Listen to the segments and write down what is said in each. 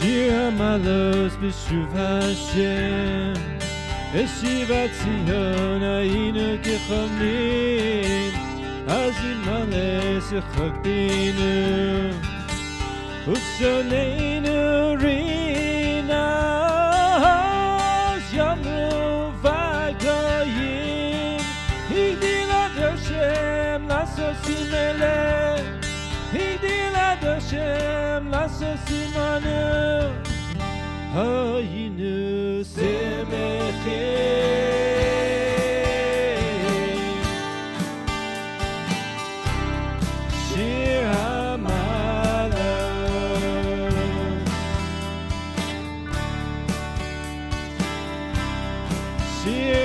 שיר המעלות בשוב השם, בשיבת ציון היינו כחומים, אז ימלא שחוק בינו, ושוננו רינה, אז יאמרו והגויים, הגדיל עד השם לעשות מלך, הגדיל Hashem lasso hayinu semechim Shir Shir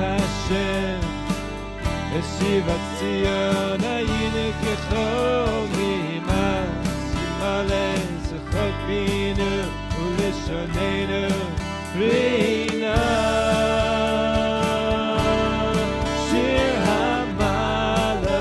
Hashem, Yeshivat Zion, Ayin Kechor Yima, Simale Zechot Rina. Shir HaMaalos,